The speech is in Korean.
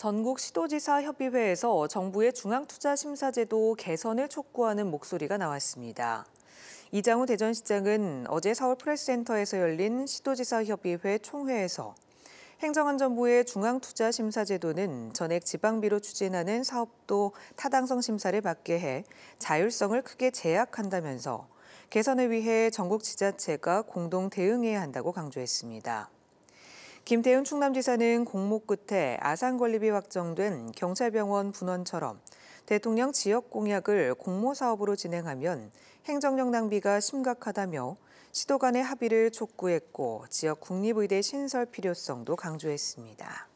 전국 시도지사 협의회에서 정부의 중앙투자심사제도 개선을 촉구하는 목소리가 나왔습니다. 이장우 대전시장은 어제 서울 프레스센터에서 열린 시도지사 협의회 총회에서 행정안전부의 중앙투자심사제도는 전액 지방비로 추진하는 사업도 타당성 심사를 받게 해 자율성을 크게 제약한다면서 개선을 위해 전국 지자체가 공동 대응해야 한다고 강조했습니다. 김태훈 충남지사는 공모 끝에 아산 건립이 확정된 경찰병원 분원처럼 대통령 지역 공약을 공모 사업으로 진행하면 행정력 낭비가 심각하다며 시도 간의 합의를 촉구했고 지역 국립의대 신설 필요성도 강조했습니다.